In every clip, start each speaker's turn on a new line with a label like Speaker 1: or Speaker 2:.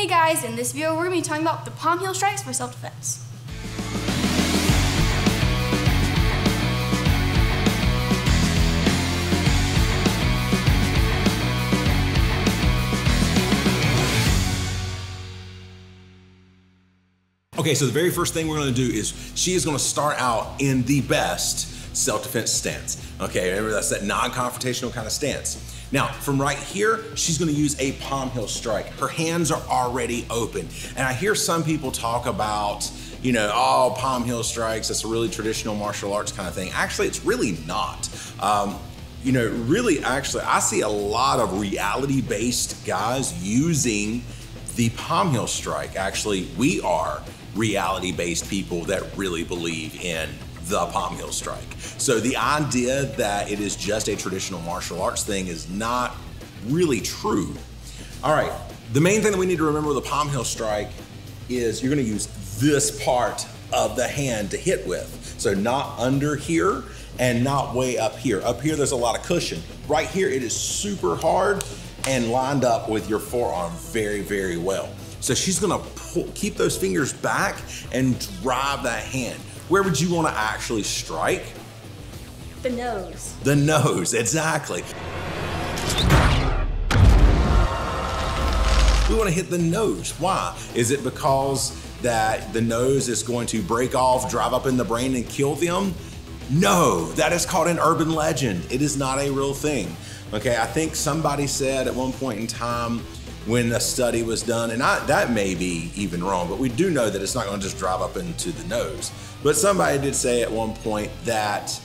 Speaker 1: Hey guys, in this video we're going to be talking about the palm heel strikes for self-defense.
Speaker 2: Okay, so the very first thing we're gonna do is she is gonna start out in the best self-defense stance. Okay, remember that's that non-confrontational kind of stance. Now, from right here, she's gonna use a palm heel strike. Her hands are already open. And I hear some people talk about, you know, oh, palm heel strikes, that's a really traditional martial arts kind of thing. Actually, it's really not. Um, you know, really, actually, I see a lot of reality based guys using the palm heel strike. Actually, we are reality based people that really believe in the palm heel strike. So the idea that it is just a traditional martial arts thing is not really true. All right, the main thing that we need to remember with the palm heel strike is you're gonna use this part of the hand to hit with. So not under here and not way up here. Up here, there's a lot of cushion. Right here, it is super hard and lined up with your forearm very, very well. So she's gonna pull, keep those fingers back and drive that hand. Where would you wanna actually strike?
Speaker 1: The nose.
Speaker 2: The nose, exactly. We wanna hit the nose. Why? Is it because that the nose is going to break off, drive up in the brain, and kill them? No, that is called an urban legend. It is not a real thing. Okay, I think somebody said at one point in time when a study was done, and I, that may be even wrong, but we do know that it's not going to just drive up into the nose. But somebody did say at one point that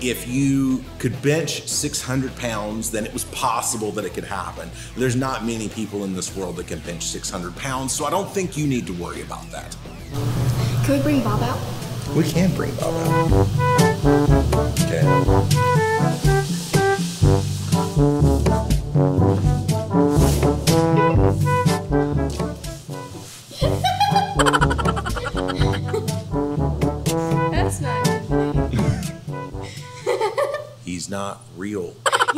Speaker 2: if you could bench 600 pounds, then it was possible that it could happen. There's not many people in this world that can bench 600 pounds, so I don't think you need to worry about that.
Speaker 1: Can we bring Bob out?
Speaker 2: We can bring Bob out. Okay. He's not real.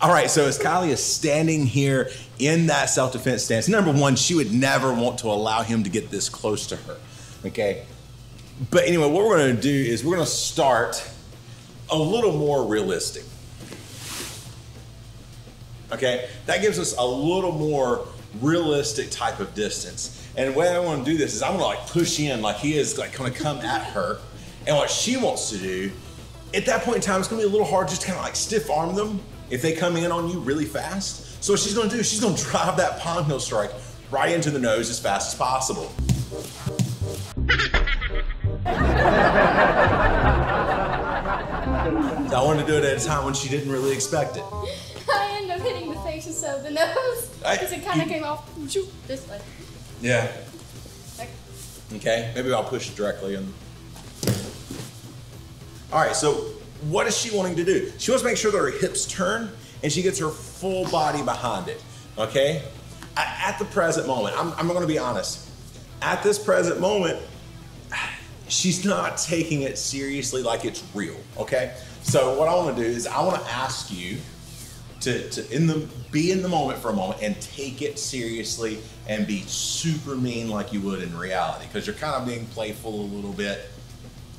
Speaker 2: All right, so as Kylie is standing here in that self defense stance, number one, she would never want to allow him to get this close to her. Okay. But anyway, what we're gonna do is we're gonna start a little more realistic. Okay, that gives us a little more realistic type of distance. And the way I want to do this is I'm gonna like push in like he is like gonna come at her. And what she wants to do, at that point in time, it's gonna be a little hard just to kind of like stiff arm them if they come in on you really fast. So what she's gonna do, she's gonna drive that palm heel strike right into the nose as fast as possible. I wanted to do it at a time when she didn't really expect it.
Speaker 1: I ended up hitting the face of the nose because it kind of came off this way.
Speaker 2: Yeah. Okay, maybe I'll push it directly in. All right, so what is she wanting to do? She wants to make sure that her hips turn and she gets her full body behind it. Okay? At the present moment, I'm, I'm gonna be honest. At this present moment, she's not taking it seriously like it's real. Okay? So what I wanna do is I wanna ask you to, to in the be in the moment for a moment and take it seriously and be super mean like you would in reality because you're kind of being playful a little bit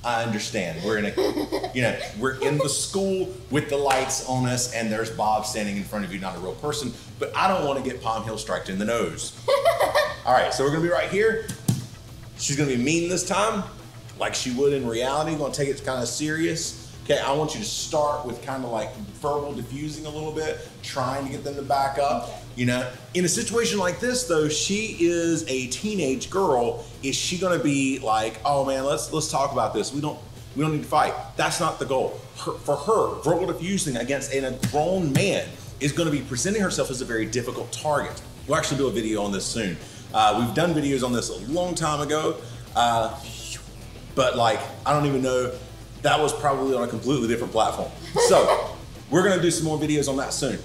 Speaker 2: i understand. We're in a you know we're in the school with the lights on us and there's bob standing in front of you not a real person but i don't want to get palm heel striked in the nose. All right so we're gonna be right here. She's gonna be mean this time like she would in reality gonna take it kind of serious Okay, I want you to start with kind of like verbal diffusing a little bit, trying to get them to back up. You know, in a situation like this, though, she is a teenage girl. Is she going to be like, "Oh man, let's let's talk about this. We don't we don't need to fight." That's not the goal. Her, for her, verbal diffusing against a grown man is going to be presenting herself as a very difficult target. We'll actually do a video on this soon. Uh, we've done videos on this a long time ago, uh, but like I don't even know that was probably on a completely different platform. So we're gonna do some more videos on that soon.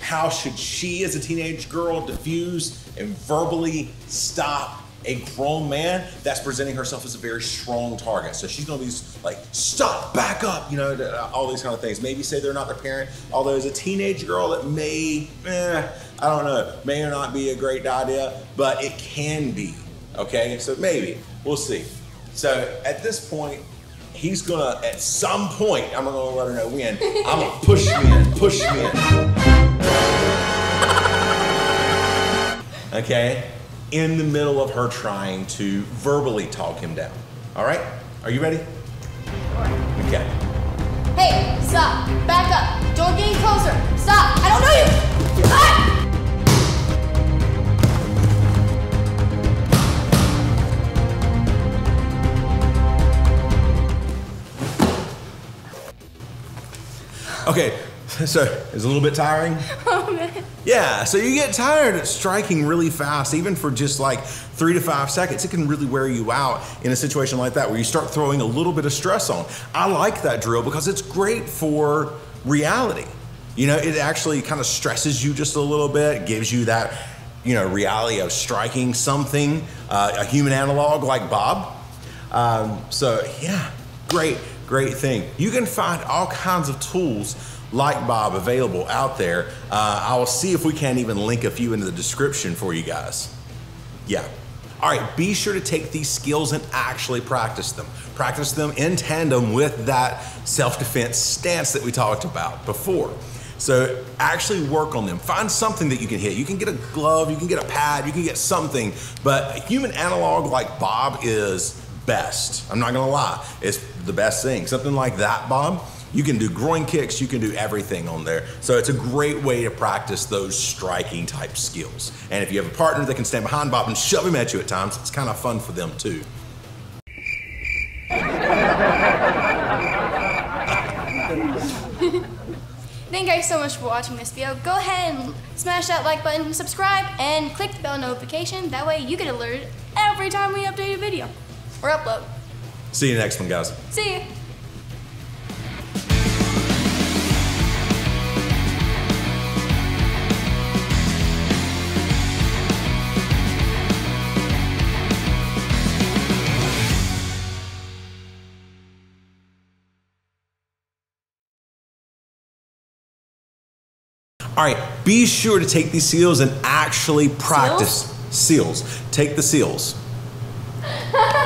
Speaker 2: How should she, as a teenage girl, diffuse and verbally stop a grown man that's presenting herself as a very strong target. So she's gonna be like, stop, back up, you know, all these kind of things. Maybe say they're not their parent, although as a teenage girl, it may, eh, I don't know, may or not be a great idea, but it can be, okay? So maybe, we'll see. So at this point, he's gonna, at some point, I'm gonna let her know when, I'm gonna push me in, push me in. Okay? In the middle of her trying to verbally talk him down. All right? Are you ready? Okay.
Speaker 1: Hey, stop. Back up. Don't get any closer. Stop. I don't
Speaker 2: Okay, so it's a little bit tiring.
Speaker 1: Oh man.
Speaker 2: Yeah, so you get tired at striking really fast, even for just like three to five seconds. It can really wear you out in a situation like that where you start throwing a little bit of stress on. I like that drill because it's great for reality. You know, it actually kind of stresses you just a little bit, gives you that, you know, reality of striking something, uh, a human analog like Bob. Um, so, yeah, great, great thing. You can find all kinds of tools like Bob available out there. Uh, I will see if we can't even link a few into the description for you guys. Yeah. All right, be sure to take these skills and actually practice them. Practice them in tandem with that self defense stance that we talked about before. So actually work on them. Find something that you can hit. You can get a glove, you can get a pad, you can get something, but a human analog like Bob is best. I'm not gonna lie, it's the best thing. Something like that, Bob, you can do groin kicks, you can do everything on there. So it's a great way to practice those striking type skills. And if you have a partner that can stand behind Bob and shove him at you at times, it's kind of fun for them too.
Speaker 1: Thank you guys so much for watching this video. Go ahead and smash that like button, subscribe, and click the bell notification. That way you get alerted every time we update a video or upload.
Speaker 2: See you next one, guys.
Speaker 1: See you.
Speaker 2: All right, be sure to take these seals and actually practice seals. Take the seals.